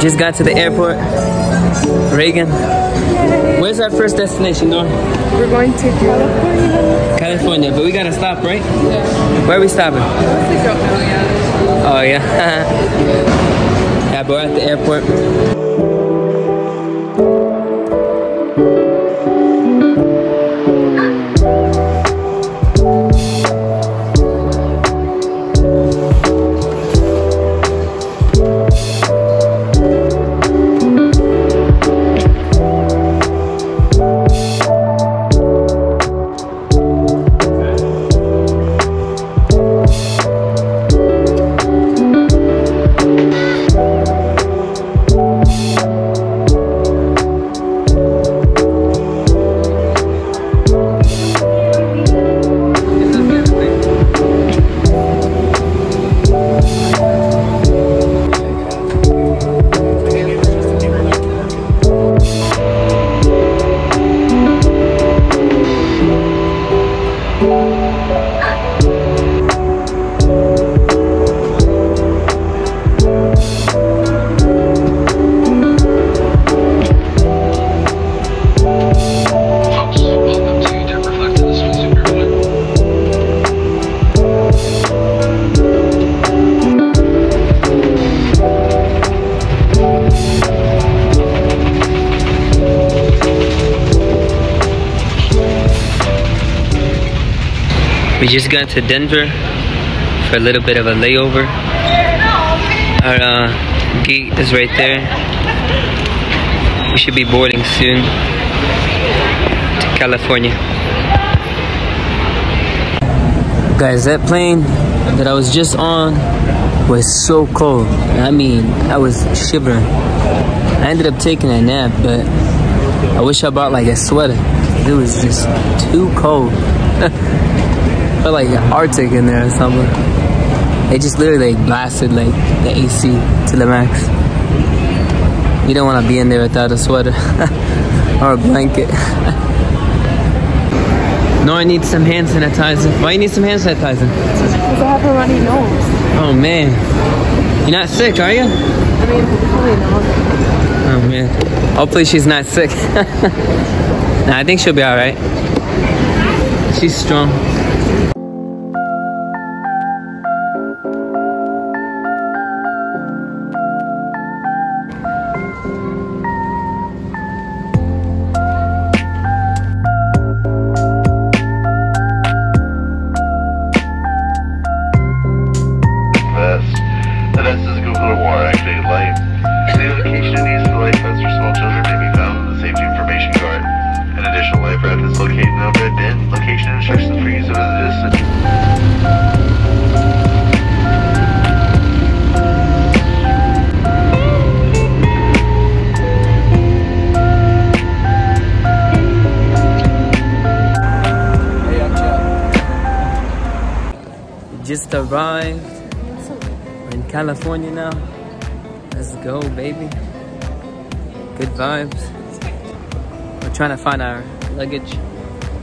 Just got to the airport. Reagan. Where's our first destination, Nora? We're going to California. California, but we gotta stop, right? Yeah. Where are we stopping? I don't know yet. Oh yeah. yeah, but we're at the airport. Just got to Denver for a little bit of a layover. Our uh, gate is right there. We should be boarding soon to California. Guys, that plane that I was just on was so cold. I mean, I was shivering. I ended up taking a nap, but I wish I brought like a sweater. It was just too cold. Felt like Arctic in there or something. It just literally like blasted like the AC to the max. You don't want to be in there without a sweater or a blanket. no, I need some hand sanitizer. Why you need some hand sanitizer? Because I have a runny nose. Oh man, you're not sick, are you? I mean, probably not. Oh man. Hopefully she's not sick. nah, I think she'll be alright. She's strong. Just arrived. We're in California now. Let's go, baby. Good vibes. We're trying to find our luggage.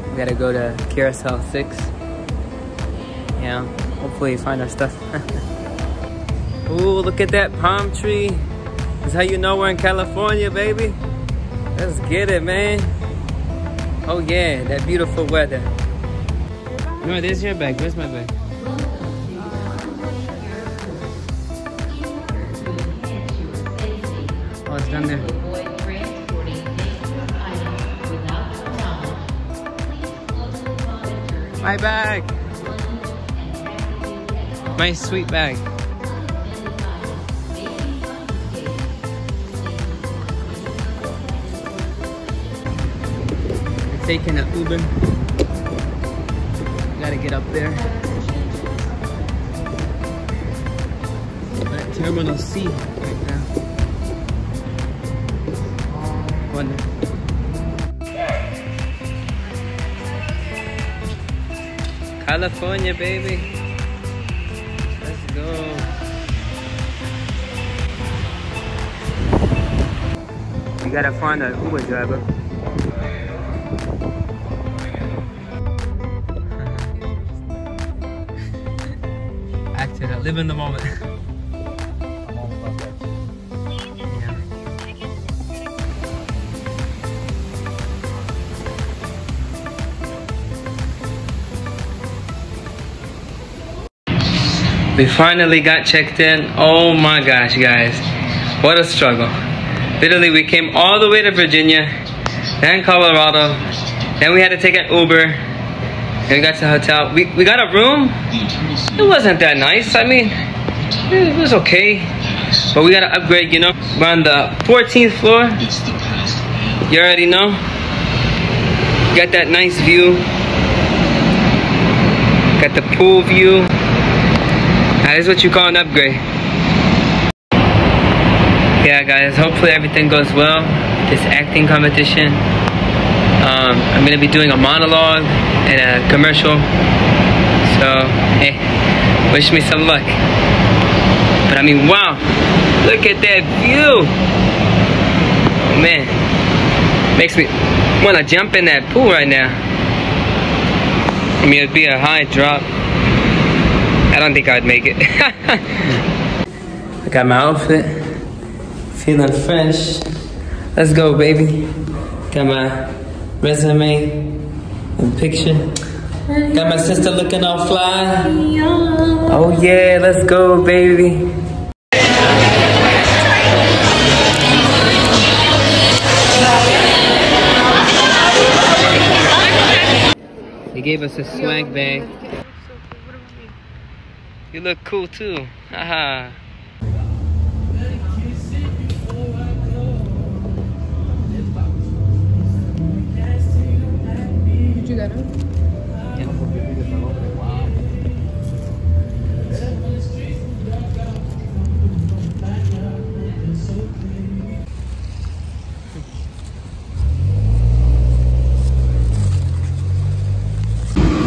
We gotta go to Carousel 6. Yeah, hopefully find our stuff. Ooh, look at that palm tree. That's how you know we're in California, baby. Let's get it, man. Oh yeah, that beautiful weather. No, there's your bag. Where's my bag? Down there. My bag. My sweet bag. We're taking an Uber. Gotta get up there. We're at Terminal C Wonder. California, baby. Let's go. We gotta find an Uber driver. Acted, I live in the moment. We finally got checked in. Oh my gosh, guys. What a struggle. Literally, we came all the way to Virginia, then Colorado, then we had to take an Uber, and we got to the hotel. We, we got a room. It wasn't that nice. I mean, it was okay. But we gotta upgrade, you know. We're on the 14th floor. You already know. Got that nice view. Got the pool view. That is what you call an upgrade. Yeah, guys. Hopefully everything goes well. This acting competition. Um, I'm gonna be doing a monologue and a commercial. So, hey, wish me some luck. But I mean, wow, look at that view. Oh, man, makes me want to jump in that pool right now. I mean, it'd be a high drop. I don't think I'd make it. I got my outfit, feeling fresh. Let's go, baby. Got my resume and picture. Got my sister looking all fly. Oh yeah, let's go, baby. They gave us a swag bag. You look cool too. Haha. Did you get him?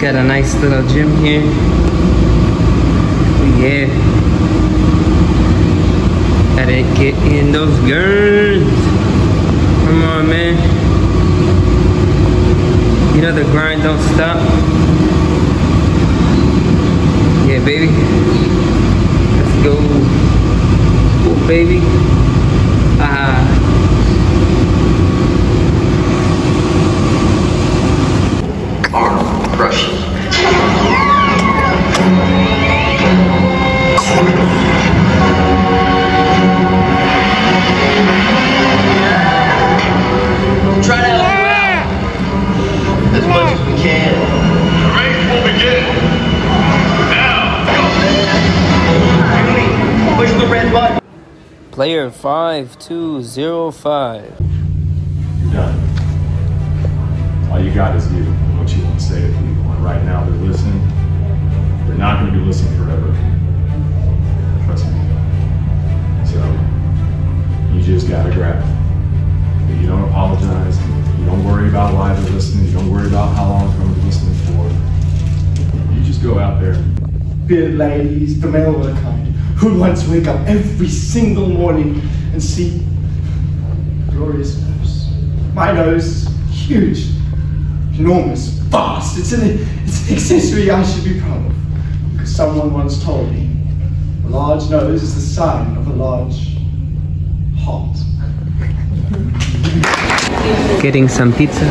Got a nice little gym here. Yeah. Gotta get in those girls. Come on, man. You know the grind don't stop. Yeah, baby. Let's go. Oh, baby. Ah. Arm crushing. Try As much as we can. The race will begin. Now, Push the red button. Player 5205. You're done. All you got is you and what you want to say to people. And right now they're listening. They're not going to be listening forever. Trust me. So you just got to grab it. You don't apologize. You don't worry about why they're listening. You don't worry about how long they're to listening for. You just go out there. bearded ladies, the male of the kind, who once wake up every single morning and see glorious nose. My nose huge, enormous, vast. It's an, it's an accessory I should be proud of. Because someone once told me a large nose is the sign of a large heart. Getting some pizza.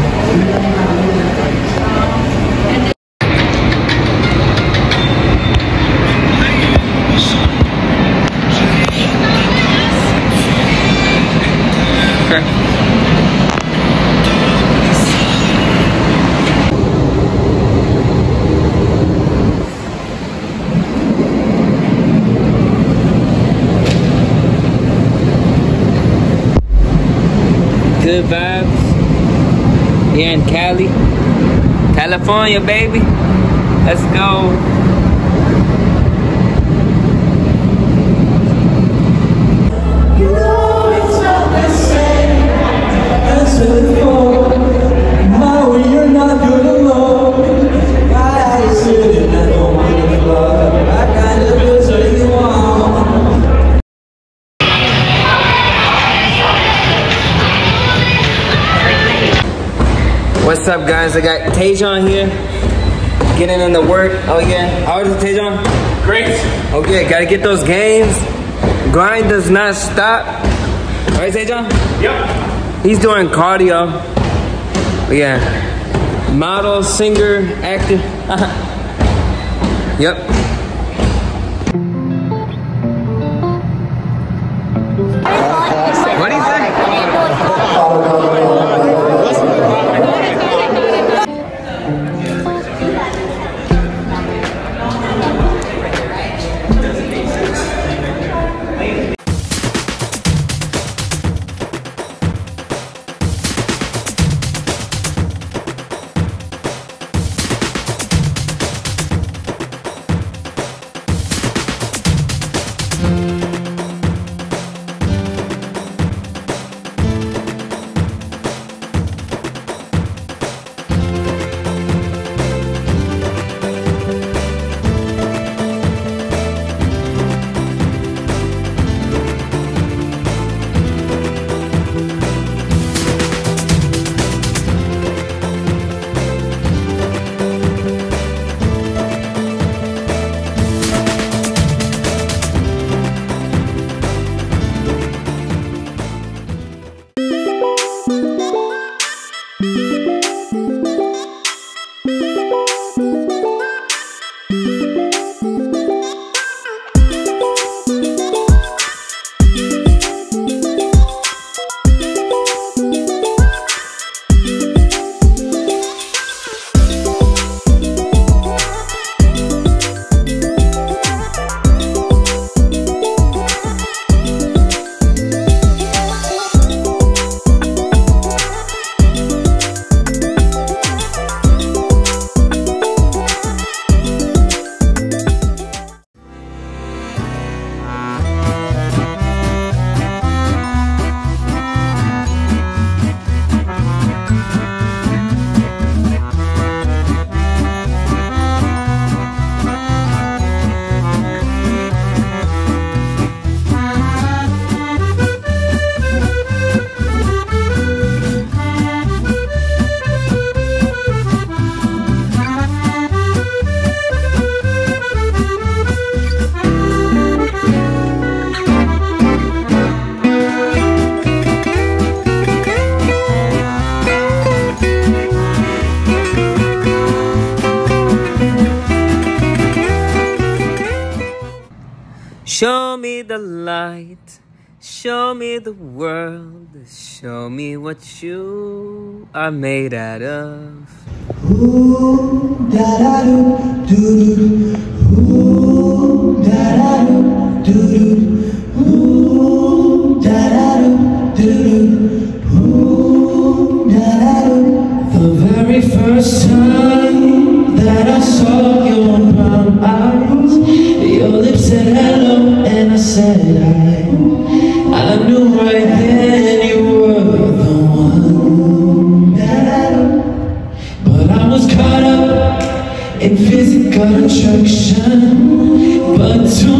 Good vibes. Here in Cali. California, baby. Let's go. What's up, guys? I got Tajon here. Getting in the work. Oh, yeah. How is it, Tajon? Great. Okay, gotta get those gains. Grind does not stop. Right, Tajon? Yep. He's doing cardio. Yeah. Model, singer, actor. yep. The light. Show me the world. Show me what you are made out of. The very first time that I saw your brown eyes, your lips said hello I said hi. I knew right then you were the one But I was caught up in physical attraction. But to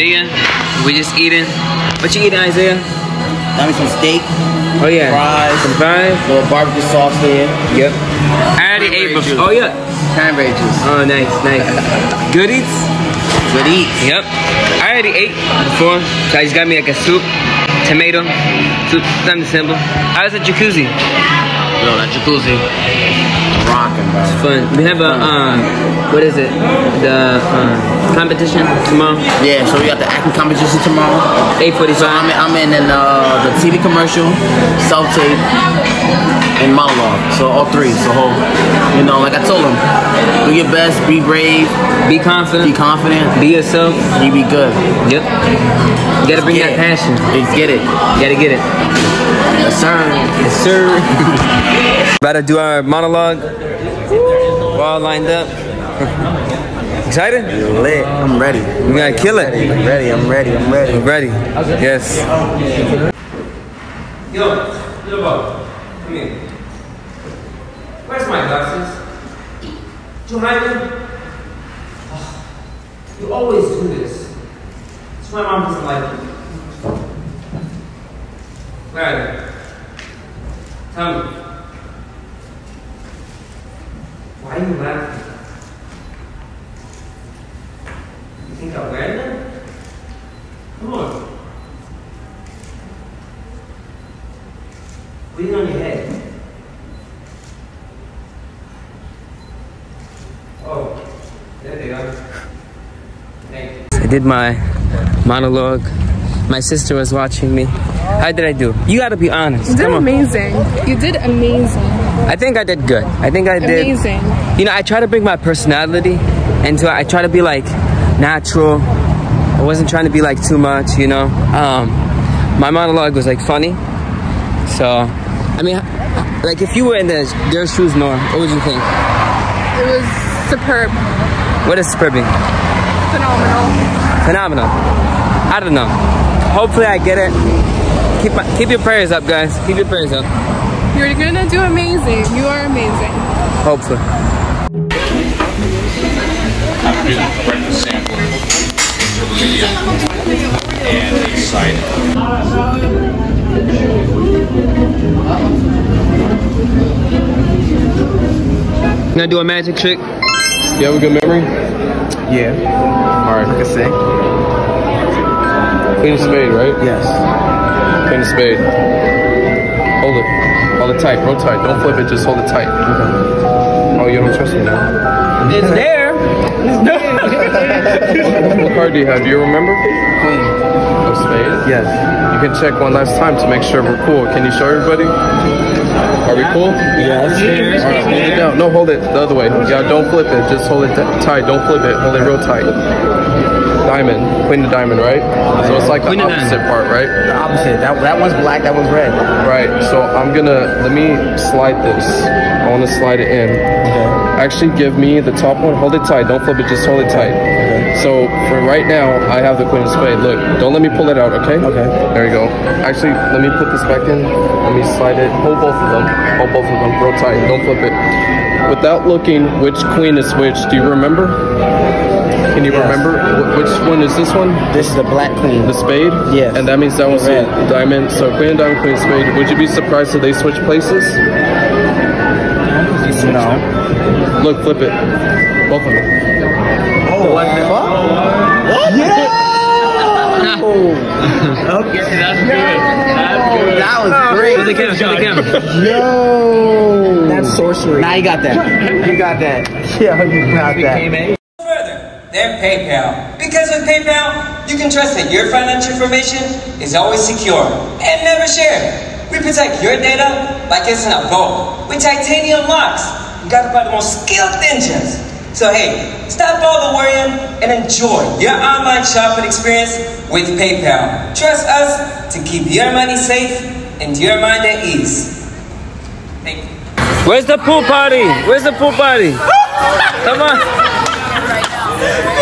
Isaiah. We just eating. What you eating, Isaiah? Got me some steak, Oh yeah. Fries. Some fries. little barbecue sauce here. Yep. I already ate before. Oh yeah. Cranberry juice. Oh nice, nice. Good eats? Good eats. Yep. I already ate before, so I just got me like a soup, tomato, soup, something simple. How's the jacuzzi? Yo, that jacuzzi. Rocking, bro. Fun. We have a um, what is it? The um, competition tomorrow. Yeah, so we got the acting competition tomorrow. Eight So I'm in, I'm in, in uh, the TV commercial, self tape, and monologue. So all three. So whole, you know, like I told him, do your best, be brave, Be confident, be confident. Be yourself. you be good. Yep. You gotta bring that passion. Let's get it. You gotta get it. Yes, sir. Yes, sir. About to do our monologue. We're all lined up. Excited? Lit. I'm ready. We gotta kill it. I'm ready. I'm ready. I'm ready. I'm Ready? Yes. Yo, little bug, come here. Where's my glasses? Did you hide them? Oh, you always do this. That's why mom doesn't like you. Where are they? Tell me. Why are you laughing? You think I'm wearing? Come on. Put it on your head. Oh, there they are. Thank you. I did my monologue. My sister was watching me. How did I do? You gotta be honest. You did Come on. amazing. You did amazing. I think I did good. I think I did. Amazing. You know, I try to bring my personality into it. I try to be like natural. I wasn't trying to be like too much, you know. Um, my monologue was like funny. So, I mean, like if you were in the, their shoes, Nor, what would you think? It was superb. What is scribbing? Phenomenal. Phenomenal. I don't know. Hopefully, I get it. Keep my, keep your prayers up, guys. Keep your prayers up. You're gonna do amazing. You are amazing. Hopefully. Breakfast sample and excited. Gonna do a magic trick. You have a good memory? Yeah. All right. I can say. Queen of spade, right? Yes. Queen of spade. Hold it. Hold it tight. Real tight. Don't flip it. Just hold it tight. Oh, you don't trust me now? It's there. What card do you have? Do you remember? Queen. Of spade? Yes. You can check one last time to make sure we're cool. Can you show everybody? Are we cool? Yes. All right, hold it down. No, hold it the other way. Yeah, don't flip it. Just hold it tight. Don't flip it. Hold it real tight. Diamond. Queen of diamond, right? So it's like the Queen of opposite diamond. part, right? The opposite. That that one's black. That one's red. Right. So I'm gonna let me slide this. I want to slide it in. Actually, give me the top one. Hold it tight. Don't flip it. Just hold it tight. Okay. So for right now, I have the queen of spade. Look, don't let me pull it out. Okay. Okay. There you go. Actually, let me put this back in. Let me slide it. Hold both of them. Hold both of them real tight. Don't flip it. Without looking, which queen is which? Do you remember? Can you Yes. remember which one is this one? This is the black queen. The spade? Yes. And that means that was Red. a diamond. So queen diamond, queen spade. Would you be surprised if they switch places? No. Look, flip it. Both of them. Oh, what the fuck? What? Yeah! oh. okay. That's good. That's good. That was great. Show the camera. Show the camera. Yo! That's sorcery. Now you got that. You got that. Yeah, you got that. further than PayPal. Because with PayPal, you can trust that your financial information is always secure and never shared. We protect your data like it's in a vault with titanium locks guarded by the most skilled ninjas. So hey, stop all the worrying and enjoy your online shopping experience with PayPal. Trust us to keep your money safe and your mind at ease. Thank you. Where's the pool party? Where's the pool party? Come on.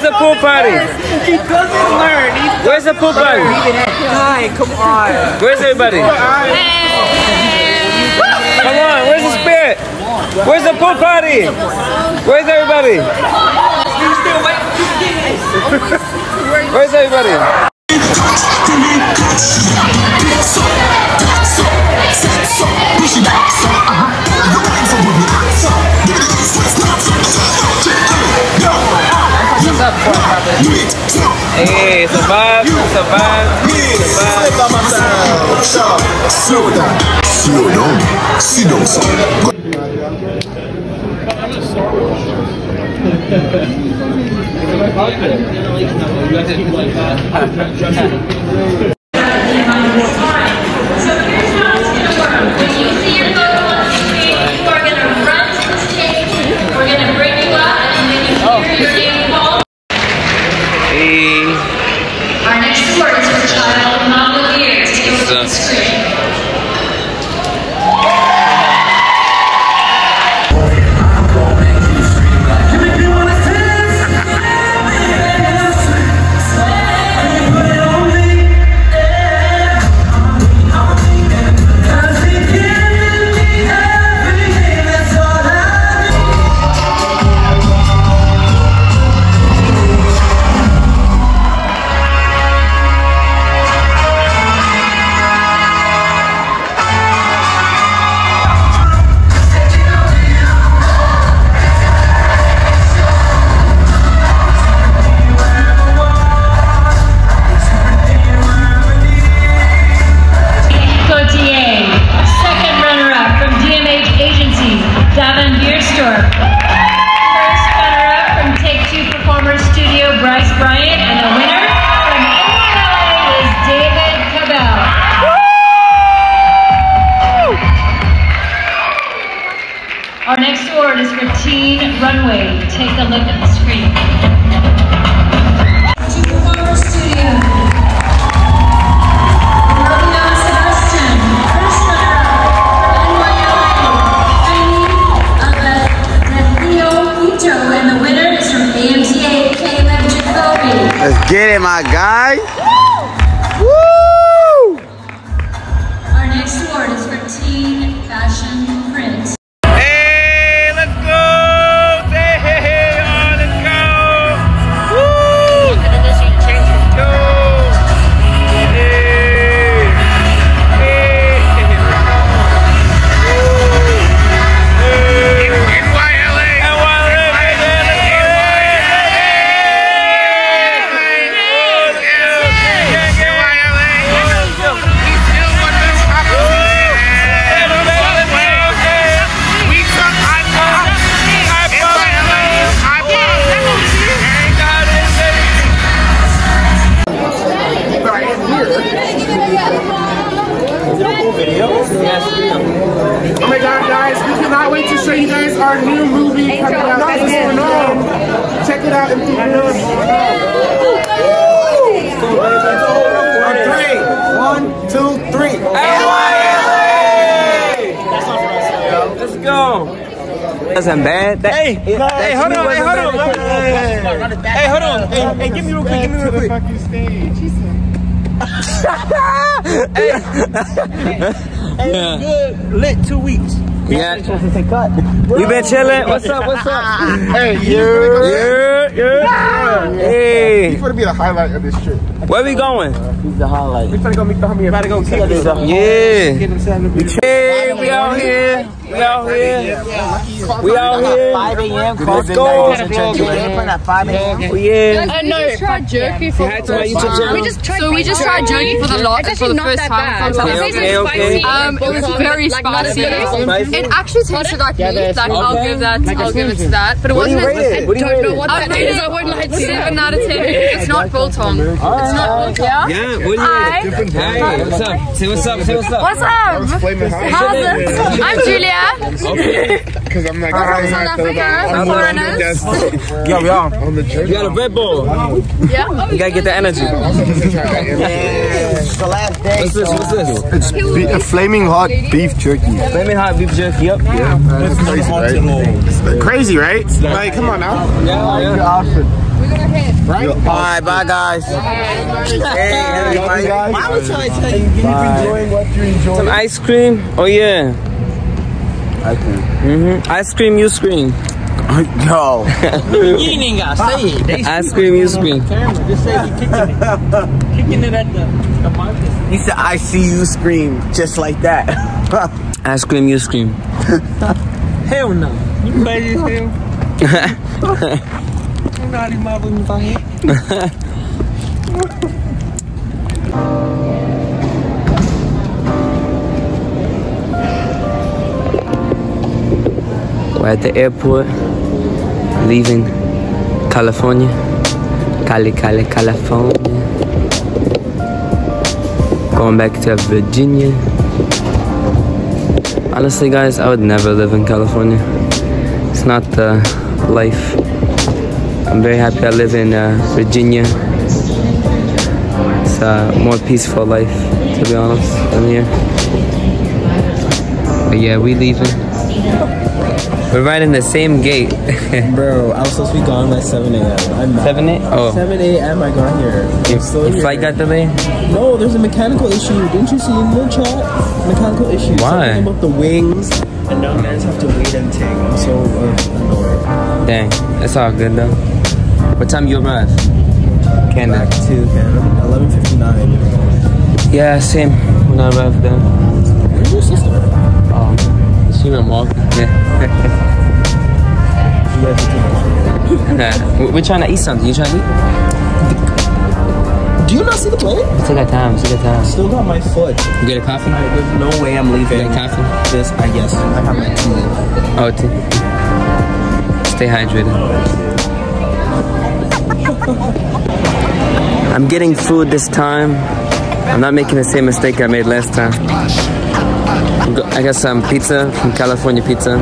Where's the pool party? He doesn't learn. He Where's the pool party? Guy, come on. Where's everybody? Come on, where's the spirit? Where's the pool party? Where's everybody? Where's everybody? Hey, it's a vibe, it's a vibe, it's a vibe. Slow down. Slow down. Sit down, son. Hey. Get it, my guy. Movie coming out this afternoon. Check it out in theaters. On three. One, two, three. Let's go. Wasn't bad. That, Hey, hey, hold on, hey, hold on. Hey, hold on. Hey, hey, give me real quick, give me real quick. Hey, Yeah. good. Lit two weeks. Yeah. We been chilling. What's up? What's up? Hey, Yeah, yeah. Hey, He's gonna be the highlight of this trip. where we going? Uh, he's the highlight. We finna go meet the homie. About to go kick this. up. Yeah. Hey, we out here. We out here. We out here. 5 a.m. Let's go. at 5 a.m. Oh, yeah. I know. We tried jerky for hi to my YouTube channel. We just tried so we just tried jerky for the lot for the first time. Okay, okay, okay. Um, it was very spicy. Spicy? It actually tasted like meat. Like I'll give that. I'll give it to that. But it What do you wasn't. rate it? What do you rate it? I'd rate it. I wouldn't like seven out of ten. It's not biltong. It's not biltong. Yeah, what do you Hi. Hey, what's up? Say what's up. Say what's up. What's up? How's it? I'm Julia. Okay. Because I'm like, I'm from South Africa. Foreigners. Yo, yo. on the You got a Red Bull. Yeah. You gotta get the energy. It's the last day. What's this? What's this? It's be- a flaming hot beef jerky. Flaming hot beef jerky. Yep. Yeah. That's crazy, right? Crazy, right? Like, come on now. Yeah. Your outfit. Right? Alright, bye guys. Hey, everybody. guys. Why would I tell you? Keep enjoying what you enjoy. Some ice cream. Oh yeah. Ice cream. Mhm. Ice cream. You scream. Yo. you ain't even gotta say it. They Ice cream. You scream. Just say you kicking it. kicking it at the, the market. He said, I see you scream just like that. Ice cream. You scream. hell no. You crazy as hell. You know how these motherfuckers We're at the airport, leaving California. Cali, Cali, California. Going back to Virginia. Honestly, guys, I would never live in California. It's not the life. I'm very happy I live in uh, Virginia. It's a more peaceful life, to be honest, than here. But yeah, we leaving. We're right in the same gate. Bro, I was supposed to be gone by 7 a.m. I'm not. 7 8? Oh. 7 a.m. I got here. I'm still your here. flight got delayed? No, there's a mechanical issue. Didn't you see in the chat? Mechanical issue. Why? Something about the wings. And now guys have to wait and take. I'm so uh, annoyed. Dang, it's all good though. What time you arrive? Canada. Back to Canada. 11.59. Yeah, same. When I arrived there. Where's your sister? She went walking. Yeah. You guys are too much. We- We're trying to eat something. You trying to eat? Do you not see the plane? Take our time. Take our time. Still got my foot. You get a coffee? I, there's no way I'm leaving. You get coffee? This, I guess. I have my tea. Oh, tea. Stay hydrated. I'm getting food this time. I'm not making the same mistake I made last time. Go- I got some pizza from California Pizza,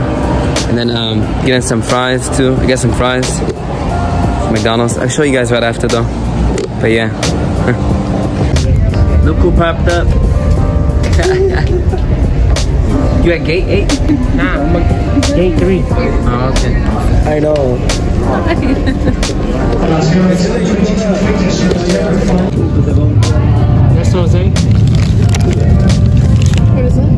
and then um, getting some fries too. I got some fries from McDonald's. I'll show you guys right after though. But yeah, look who popped up. you at gate eight? Nah, I'm at gate three. Oh, okay. I know. That's what I'm saying. What is it?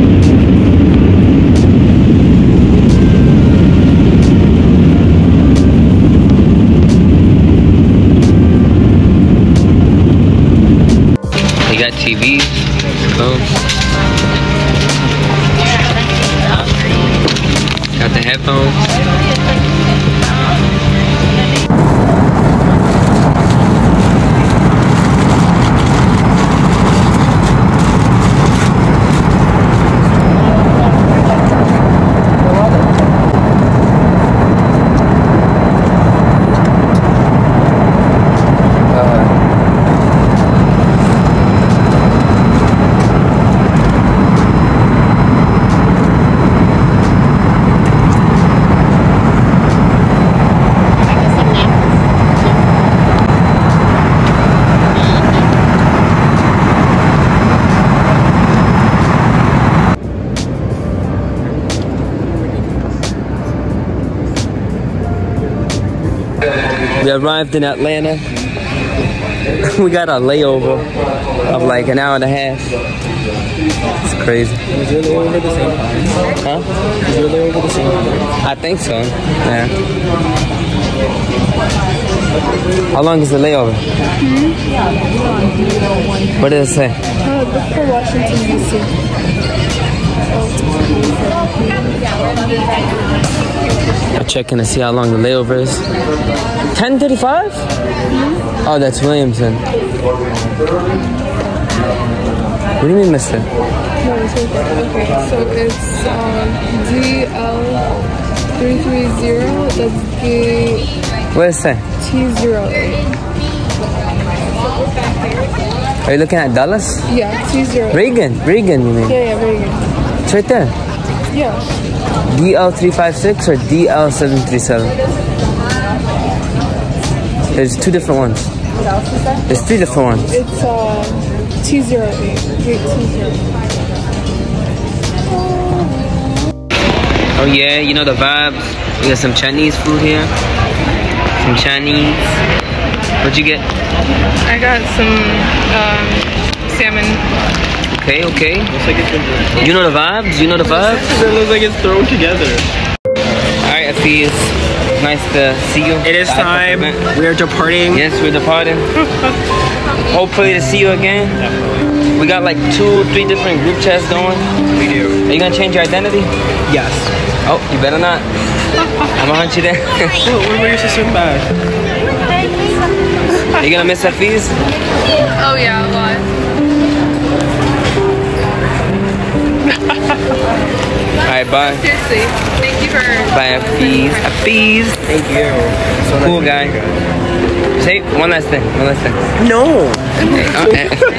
We arrived in Atlanta. we got a layover of like an hour and a half. It's crazy. Was your layover the same? Huh? Was your layover the same? I think so. Yeah. How long is the layover? What did it say? Uh, for Washington, D.C. I'm checking to see how long the layover is. 1035? Oh, that's Williamson. What do you mean, mister? No, it's. Okay, so it's um, DL330. That's gate What does it? T08. Are you looking at Dallas? Yeah, T08. Reagan. Reagan, you mean? Yeah, yeah, good. It's right there. Yeah. DL356 or DL737? There's two different ones. There's three different ones. It's uh, T08. Gate T08. Oh yeah, you know the vibes. We got some Chinese food here. Some Chinese. What'd you get? I got some um, salmon. Okay, okay. You know the vibes? You know the vibes? It looks like it's thrown together. Alright, Afiz. Nice to see you. It is time. We are departing. Yes, we're departing. Hopefully to see you again. We got like two, three different group chats going. We do. Are you gonna change your identity? Yes. Oh, you better not. I'm gonna hunt you down. Oh, what about your sister back? you gonna miss Hafiz? Oh yeah, a lot. Alright, bye. Seriously, thank you for. Bye, Hafiz. Hafiz. Thank you. So Cool to guy. you guys. Say one last thing. One last thing. No. Okay,